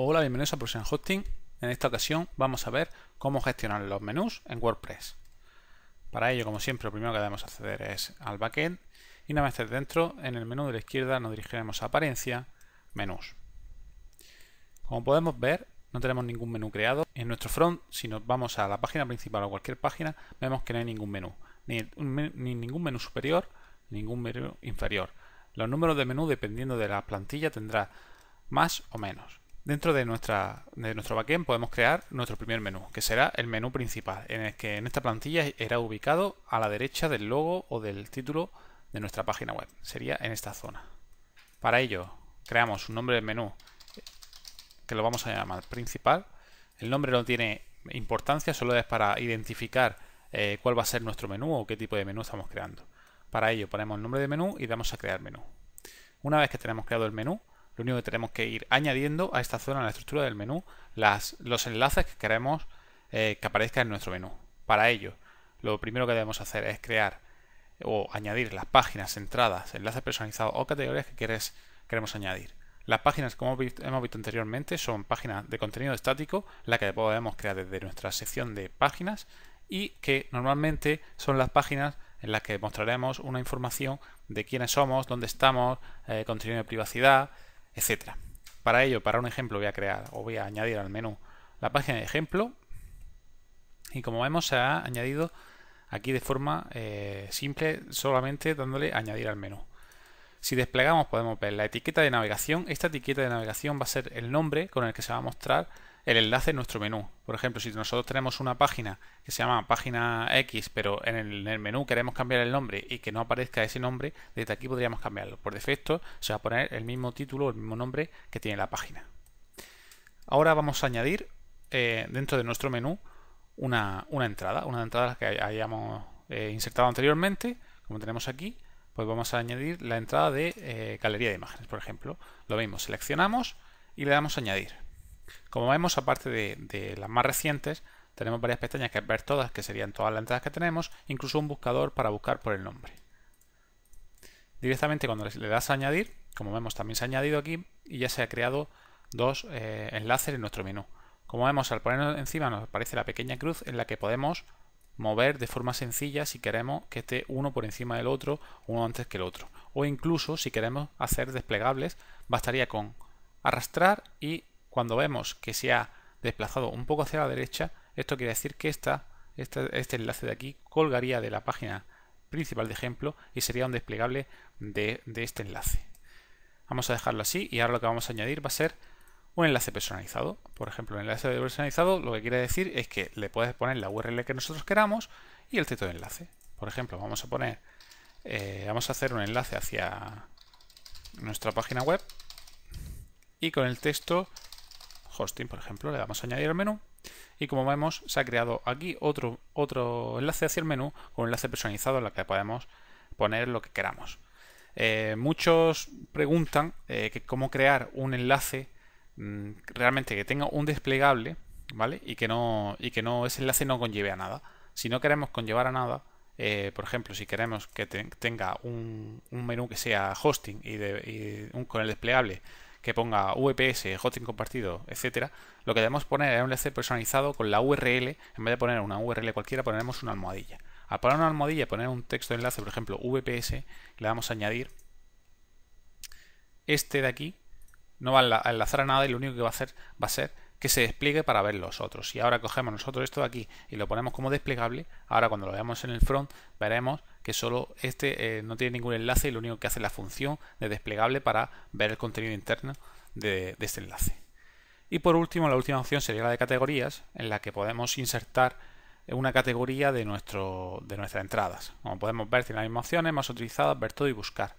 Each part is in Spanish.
Hola, bienvenidos a Professional Hosting. En esta ocasión vamos a ver cómo gestionar los menús en WordPress. Para ello, como siempre, lo primero que debemos acceder es al backend y una vez dentro, en el menú de la izquierda nos dirigiremos a Apariencia, Menús. Como podemos ver, no tenemos ningún menú creado. En nuestro front, si nos vamos a la página principal o cualquier página, vemos que no hay ningún menú. Ni, ni ningún menú superior, ni ningún menú inferior. Los números de menú, dependiendo de la plantilla, tendrá más o menos. Dentro de, nuestra, de nuestro backend podemos crear nuestro primer menú, que será el menú principal, en el que en esta plantilla era ubicado a la derecha del logo o del título de nuestra página web. Sería en esta zona. Para ello, creamos un nombre de menú que lo vamos a llamar principal. El nombre no tiene importancia, solo es para identificar eh, cuál va a ser nuestro menú o qué tipo de menú estamos creando. Para ello ponemos el nombre de menú y damos a crear menú. Una vez que tenemos creado el menú, lo único que tenemos que ir añadiendo a esta zona, en la estructura del menú, las, los enlaces que queremos eh, que aparezcan en nuestro menú. Para ello, lo primero que debemos hacer es crear o añadir las páginas, entradas, enlaces personalizados o categorías que quieres, queremos añadir. Las páginas, como hemos visto anteriormente, son páginas de contenido estático, la que podemos crear desde nuestra sección de páginas y que normalmente son las páginas en las que mostraremos una información de quiénes somos, dónde estamos, eh, contenido de privacidad, etcétera. Para ello, para un ejemplo, voy a crear o voy a añadir al menú la página de ejemplo y como vemos se ha añadido aquí de forma eh, simple solamente dándole añadir al menú. Si desplegamos podemos ver la etiqueta de navegación. Esta etiqueta de navegación va a ser el nombre con el que se va a mostrar el enlace en nuestro menú. Por ejemplo, si nosotros tenemos una página que se llama página X, pero en el, menú queremos cambiar el nombre y que no aparezca ese nombre, desde aquí podríamos cambiarlo. Por defecto se va a poner el mismo título, el mismo nombre que tiene la página. Ahora vamos a añadir eh, dentro de nuestro menú una, entrada, una entrada que hayamos eh, insertado anteriormente, como tenemos aquí, pues vamos a añadir la entrada de eh, galería de imágenes, por ejemplo. Lo mismo, seleccionamos y le damos a añadir. Como vemos, aparte de, las más recientes, tenemos varias pestañas que ver todas, que serían todas las entradas que tenemos, incluso un buscador para buscar por el nombre. Directamente cuando le das a añadir, como vemos también se ha añadido aquí y ya se ha creado dos eh, enlaces en nuestro menú. Como vemos al ponerlo encima nos aparece la pequeña cruz en la que podemos mover de forma sencilla si queremos que esté uno por encima del otro, uno antes que el otro. O incluso si queremos hacer desplegables, bastaría con arrastrar y cuando vemos que se ha desplazado un poco hacia la derecha, esto quiere decir que esta, este enlace de aquí colgaría de la página principal de ejemplo y sería un desplegable de, de este enlace. Vamos a dejarlo así y ahora lo que vamos a añadir va a ser un enlace personalizado. Por ejemplo, el enlace personalizado lo que quiere decir es que le puedes poner la URL que nosotros queramos y el texto de enlace. Por ejemplo, vamos a poner, eh, vamos a hacer un enlace hacia nuestra página web y con el texto hosting, por ejemplo, le damos a añadir al menú y como vemos se ha creado aquí otro, otro enlace hacia el menú un enlace personalizado en el que podemos poner lo que queramos. Eh, muchos preguntan eh, que cómo crear un enlace mm, realmente que tenga un desplegable, ¿vale? Y que no y que no ese enlace no conlleve a nada. Si no queremos conllevar a nada, eh, por ejemplo, si queremos que tenga un, menú que sea hosting y, de, un, con el desplegable que ponga VPS, hosting compartido, etcétera, lo que debemos poner es un enlace personalizado con la URL, en vez de poner una URL cualquiera, ponemos una almohadilla. Al poner una almohadilla poner un texto de enlace, por ejemplo, VPS, le damos a añadir este de aquí, no va a enlazar a nada y lo único que va a hacer va a ser que se despliegue para ver los otros. Si ahora cogemos nosotros esto de aquí y lo ponemos como desplegable, ahora cuando lo veamos en el front veremos que solo este eh, no tiene ningún enlace y lo único que hace es la función de desplegable para ver el contenido interno de, este enlace. Y por último, la última opción sería la de categorías, en la que podemos insertar una categoría de, nuestro, de nuestras entradas. Como podemos ver, tiene las mismas opciones, más utilizadas, ver todo y buscar,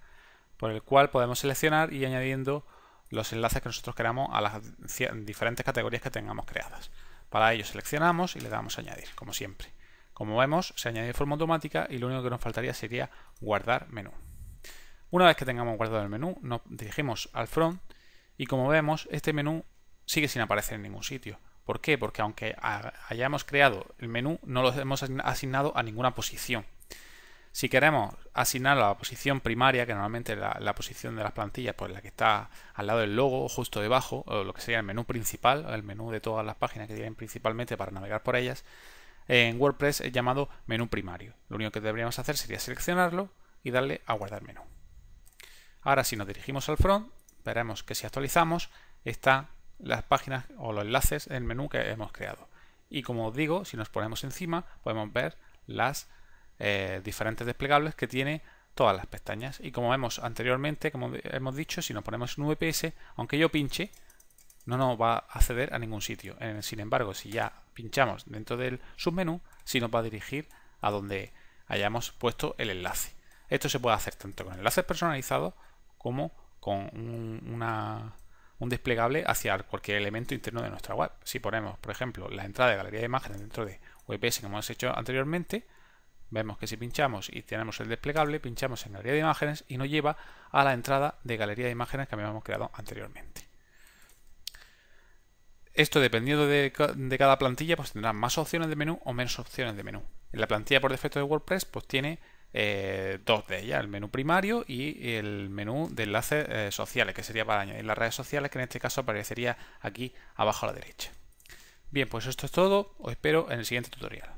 por el cual podemos seleccionar y añadiendo los enlaces que nosotros queramos a las diferentes categorías que tengamos creadas. Para ello seleccionamos y le damos a añadir, como siempre. Como vemos, se añade de forma automática y lo único que nos faltaría sería guardar menú. Una vez que tengamos guardado el menú, nos dirigimos al front y como vemos, este menú sigue sin aparecer en ningún sitio. ¿Por qué? Porque aunque hayamos creado el menú, no lo hemos asignado a ninguna posición. Si queremos asignar a la posición primaria, que normalmente es la, posición de las plantillas, pues la que está al lado del logo justo debajo, o lo que sería el menú principal, el menú de todas las páginas que tienen principalmente para navegar por ellas, en WordPress es llamado menú primario. Lo único que deberíamos hacer sería seleccionarlo y darle a guardar menú. Ahora si nos dirigimos al front, veremos que si actualizamos están las páginas o los enlaces en el menú que hemos creado. Y como os digo, si nos ponemos encima podemos ver las eh, diferentes desplegables que tiene todas las pestañas. Y como vemos anteriormente, como hemos dicho, si nos ponemos en VPS, aunque yo pinche, no nos va a acceder a ningún sitio. Sin embargo, si ya pinchamos dentro del submenú, sí nos va a dirigir a donde hayamos puesto el enlace. Esto se puede hacer tanto con enlaces personalizados como con un, desplegable hacia cualquier elemento interno de nuestra web. Si ponemos, por ejemplo, la entrada de galería de imágenes dentro de WPS, como hemos hecho anteriormente, vemos que si pinchamos y tenemos el desplegable, pinchamos en galería de imágenes y nos lleva a la entrada de galería de imágenes que habíamos creado anteriormente. Esto dependiendo de, cada plantilla pues tendrá más opciones de menú o menos opciones de menú. En la plantilla por defecto de WordPress pues tiene eh, dos de ellas, el menú primario y el menú de enlaces eh, sociales, que sería para añadir las redes sociales, que en este caso aparecería aquí abajo a la derecha. Bien, pues esto es todo, os espero en el siguiente tutorial.